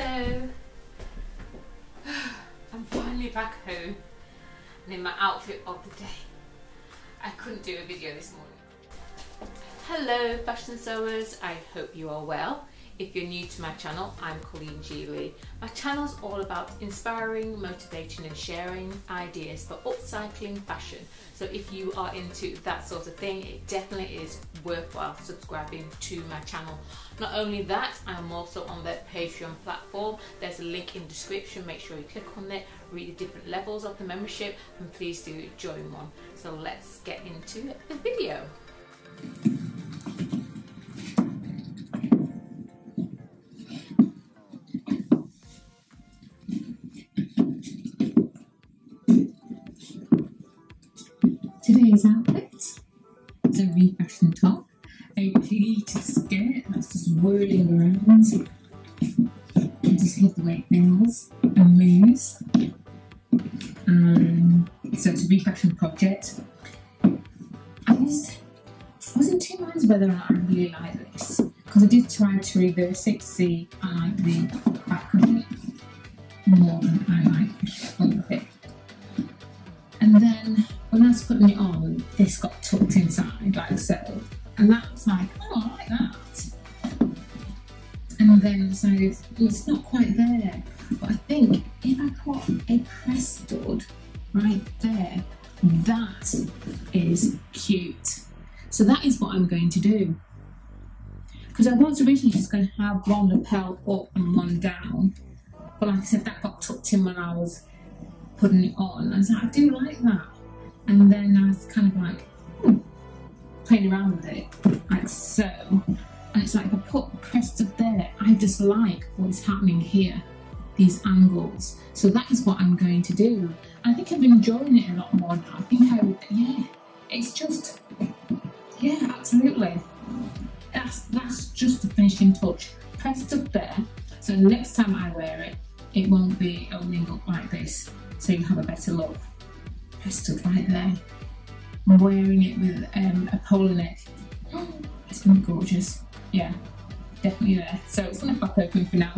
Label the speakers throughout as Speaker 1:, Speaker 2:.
Speaker 1: Hello. I'm finally back home and in my outfit of the day. I couldn't do a video this morning. Hello fashion sewers, I hope you are well. If you're new to my channel, I'm Colleen G Lea. My channel is all about inspiring, motivating and sharing ideas for upcycling fashion. So if you are into that sort of thing, it definitely is worthwhile subscribing to my channel. Not only that, I'm also on the Patreon platform. There's a link in the description. Make sure you click on it, read the different levels of the membership and please do join one. So let's get into the video.
Speaker 2: Today's outfit is a refashion top, a pleated skirt that's just whirling around. You just love the way it nails and moves. Um, so it's a refashion project. I was wasn't too minds whether or not I really like this because I did try to reverse it to see I like the back of it more than I I putting it on, this got tucked inside like so. And that was like, oh, I like that. And then decided well, it's not quite there. But I think if I put a press stud right there, that is cute. So that is what I'm going to do. Because I was originally just going to have one lapel up and one down. But like I said, that got tucked in when I was putting it on. I was like, I do like that. And then I was kind of like, hmm, playing around with it, like so. And it's like, I put press stud there, I just like what's happening here, these angles. So that is what I'm going to do. I think I'm enjoying it a lot more now. I think I yeah, it's just, yeah, absolutely. That's, that's just the finishing touch. Press stud there, so next time I wear it, it won't be opening up like this so you have a better look. Press stud right there. I'm wearing it with um, a polo neck. It's gonna be gorgeous. Yeah, definitely there. So it's gonna flap open for now.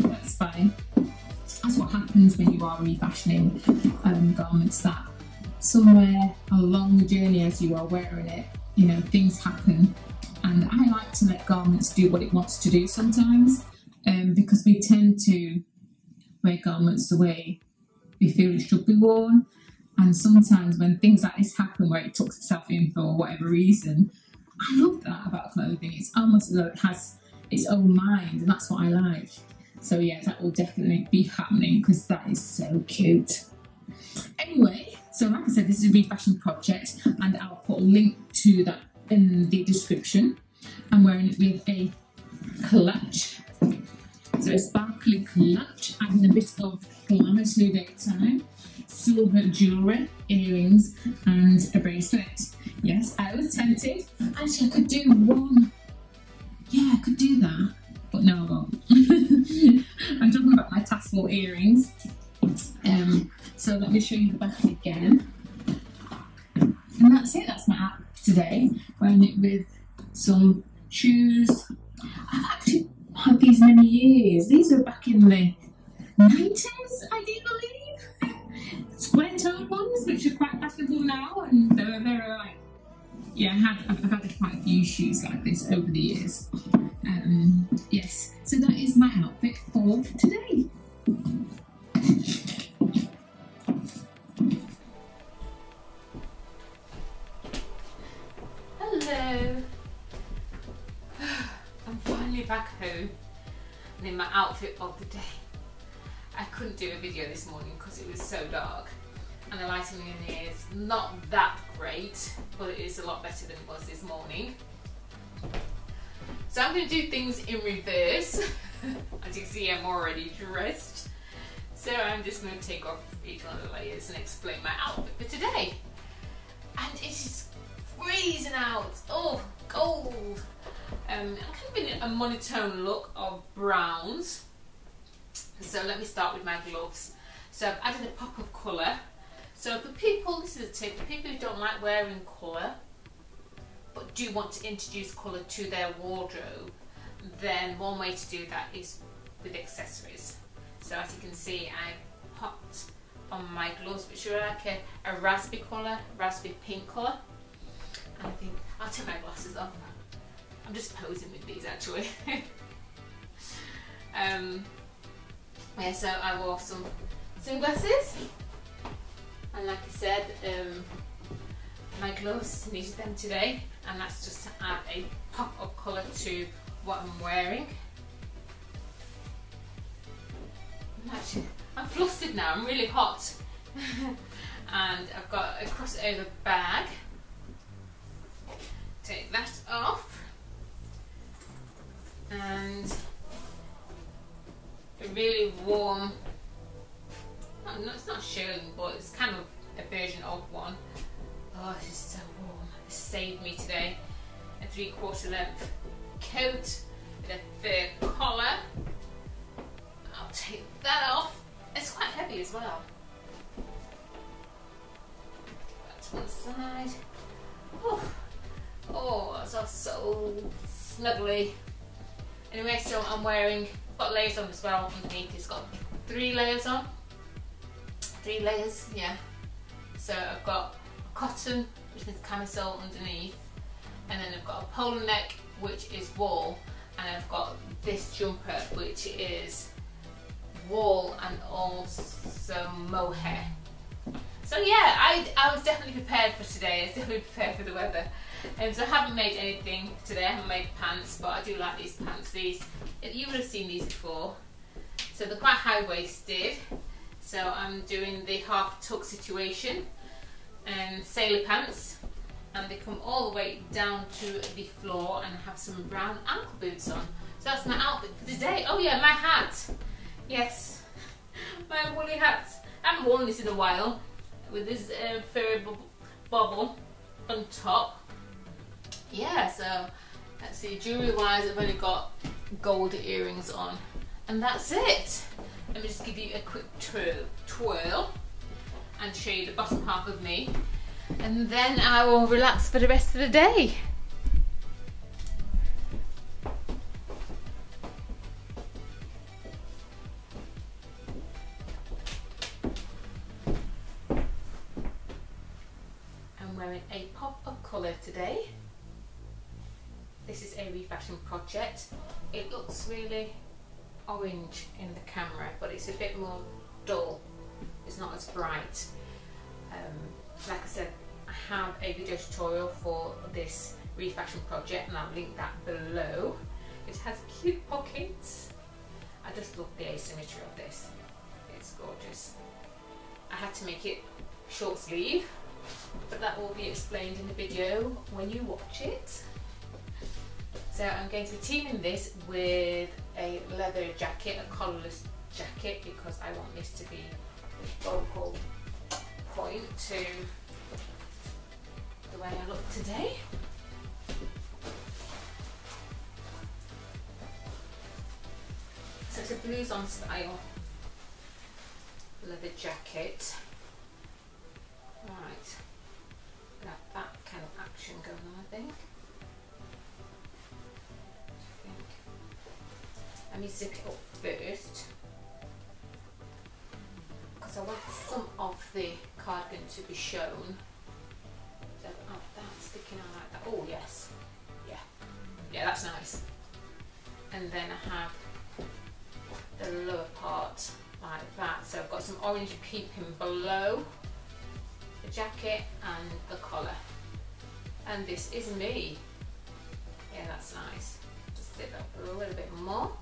Speaker 2: That's fine. That's what happens when you are refashioning um, garments that somewhere along the journey as you are wearing it, you know, things happen. And I like to let garments do what it wants to do sometimes um, because we tend to wear garments the way we feel it should be worn. And sometimes when things like this happen where it tucks itself in for whatever reason, I love that about clothing. It's almost as though it has its own mind, and that's what I like. So yeah, that will definitely be happening because that is so cute. Anyway, so like I said, this is a refashion project, and I'll put a link to that in the description. I'm wearing it with a clutch. So a sparkly clutch, adding a bit of glamour to daytime, silver jewellery, earrings, and a bracelet. Yes, I was tempted. Actually, I could do one. Yeah, I could do that, but no, I won't. I'm talking about my tassel earrings. Um, so let me show you the back again. And that's it, that's my outfit today. Wearing it with some shoes. I've actually had these many years. These are back in the 90s, I believe. Square toed ones, which are quite fashionable now, and they're, they're like, yeah, I had, I've had quite a few shoes like this over the years. Um, yes, so that is my outfit for today.
Speaker 1: Hello. I'm finally back home and in my outfit of the day. Couldn't do a video this morning because it was so dark and the lighting in here is not that great but it is a lot better than it was this morning. So I'm going to do things in reverse. As you can see I'm already dressed. So I'm just going to take off each one of the layers and explain my outfit for today. And it is freezing out. Oh, cold. Um, I'm kind of in a monotone look of browns. So let me start with my gloves. So I've added a pop of colour. So for people, this is a tip, for people who don't like wearing colour, but do want to introduce colour to their wardrobe, then one way to do that is with accessories. So as you can see, I popped on my gloves, which are like a, a raspberry colour, raspberry pink colour. And I think I'll take my glasses off. I'm just posing with these actually. um, yeah, so I wore some sunglasses. And like I said, um, my gloves needed them today. And that's just to add a pop of colour to what I'm wearing. I'm actually, I'm flustered now, I'm really hot. and I've got a crossover bag. Take that off. And really warm, no, it's not shearling, but it's kind of a version of one. Oh, this is so warm. It saved me today. A three quarter length coat with a fur collar. I'll take that off. It's quite heavy as well. That's one side. Oh, oh that's all so snuggly. Anyway, so I'm wearing, got layers on as well underneath. It's got three layers on. Three layers, yeah. So I've got cotton, which is camisole underneath, and then I've got a polo neck, which is wool, and I've got this jumper, which is wool and also mohair. So yeah, I, I was definitely prepared for today. I was definitely prepared for the weather. Um, so I haven't made anything today. I haven't made pants, but I do like these pants. These you would have seen these before. So they're quite high waisted. So I'm doing the half tuck situation and sailor pants, and they come all the way down to the floor and have some brown ankle boots on. So that's my outfit for today. Oh yeah, my hat. Yes, my woolly hat. I haven't worn this in a while with this uh, furry bubble on top. Yeah, so let's see, jewelry wise, I've only got gold earrings on, and that's it. Let me just give you a quick twirl, twirl and show you the bottom half of me, and then I will relax for the rest of the day. Refashion project. It looks really orange in the camera, but it's a bit more dull. It's not as bright. Um, like I said, I have a video tutorial for this refashion project and I'll link that below. It has cute pockets. I just love the asymmetry of this. It's gorgeous. I had to make it short sleeve but that will be explained in the video when you watch it. So I'm going to be teaming this with a leather jacket, a collarless jacket, because I want this to be the focal point to the way I look today. So it's a blouson style leather jacket. Let me zip it up first. Because I want some of the cardigan to be shown. So, oh, that's sticking out like that. Oh, yes. Yeah. Yeah, that's nice. And then I have the lower part like that. So I've got some orange peeping below the jacket and the collar. And this is me. Yeah, that's nice. Just zip up a little bit more.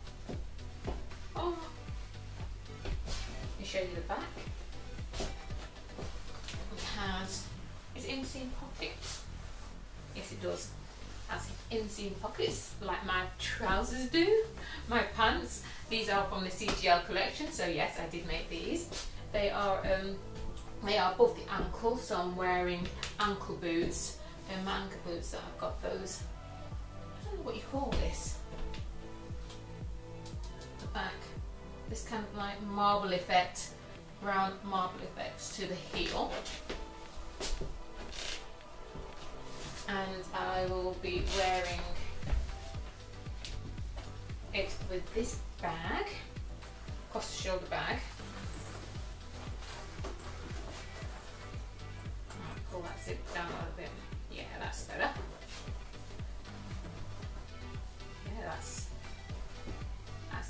Speaker 1: Oh. Let me show you the back. It has its inseam pockets. Yes, it does. Has inseam pockets like my trousers do. My pants. These are from the CGL collection, so yes, I did make these. They are um, they are above the ankle, so I'm wearing ankle boots and manga boots that I've got those. I don't know what you call this. Back. This kind of like marble effect, round marble effects to the heel. And I will be wearing it with this bag. across the shoulder bag. Pull that zip down a bit. Yeah, that's better. Yeah, that's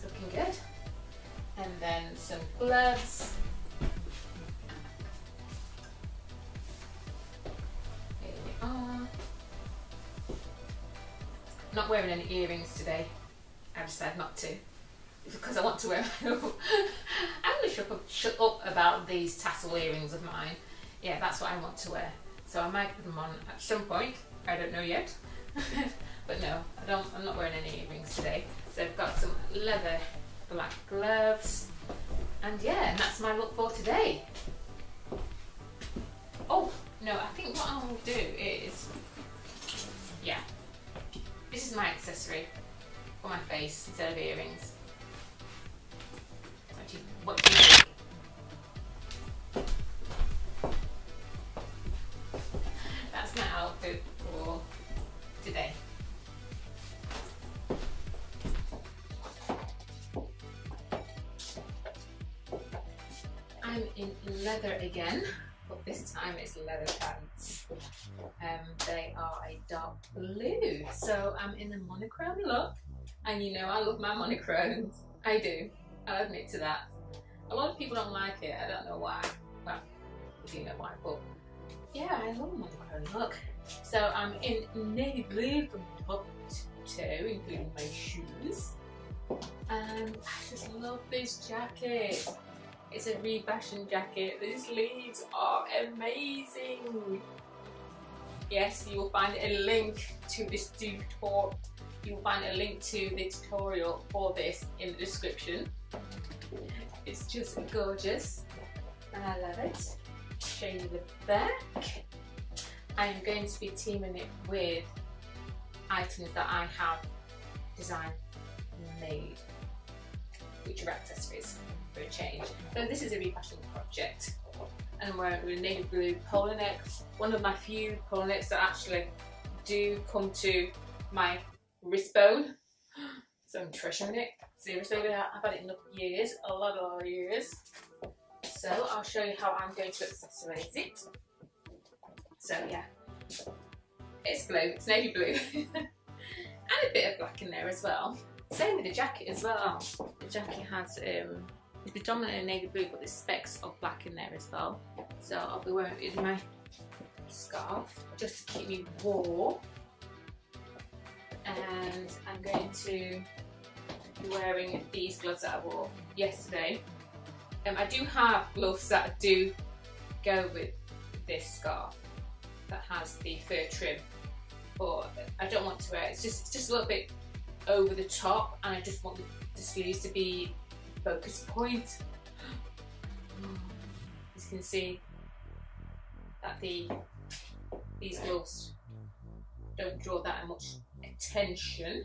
Speaker 1: looking good. And then some gloves. Here we are. Not wearing any earrings today. I decided not to because I want to wear. I'm going to shut up about these tassel earrings of mine. Yeah, that's what I want to wear. So I might put them on at some point. I don't know yet. but no, I don't. I'm not wearing any earrings today. So I've got some leather black gloves, and yeah, and that's my look for today. Oh no, I think what I will do is, yeah, this is my accessory for my face instead of earrings. Leather again, but this time it's leather pants. Um, they are a dark blue, so I'm in a monochrome look. And you know, I love my monochromes. I do. I'll admit to that. A lot of people don't like it. I don't know why. Well, do know why, but yeah, I love monochrome look. So I'm in navy blue from top to toe, including my shoes. And I just love this jacket. It's a refashion jacket. These sleeves are amazing. Yes, you will find a link to this tutorial. You will find a link to the tutorial for this in the description. It's just gorgeous and I love it. Show you the back. I'm going to be teaming it with items that I have designed and made, which accessories for a change. So this is a refashion project and I'm wearing a navy blue polo neck, one of my few polo necks that actually do come to my wrist bone. So I'm treasuring it. Seriously, I've had it enough years, a lot of years. So I'll show you how I'm going to accessorize it. So yeah, it's blue, it's navy blue. and a bit of black in there as well. Same with the jacket as well. The jacket has um, it's predominantly navy blue, but there's specks of black in there as well. So I'll be wearing it with my scarf just to keep me warm. And I'm going to be wearing these gloves that I wore yesterday. Um, I do have gloves that do go with this scarf that has the fur trim, but I don't want to wear it. It's just, it's just a little bit over the top, and I just want the, sleeves to be focus point. As you can see, that the these gloves don't draw that much attention,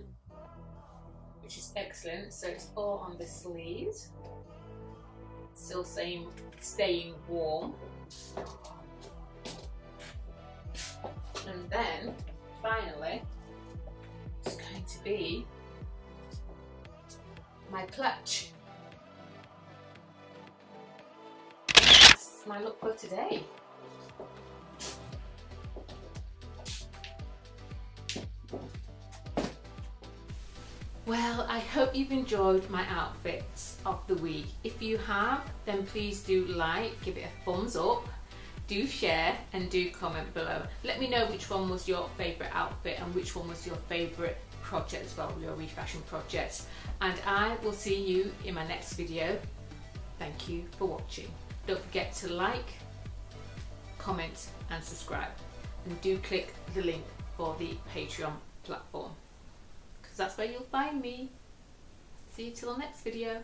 Speaker 1: which is excellent. So it's all on the sleeves, still staying staying warm. And then finally, be my clutch. That's my look for today. Well, I hope you've enjoyed my outfits of the week. If you have, then please do like, give it a thumbs up, do share and do comment below. Let me know which one was your favourite outfit and which one was your favourite project as well, your refashion project. And I will see you in my next video. Thank you for watching. Don't forget to like, comment and subscribe. And do click the link for the Patreon platform because that's where you'll find me. See you till the next video.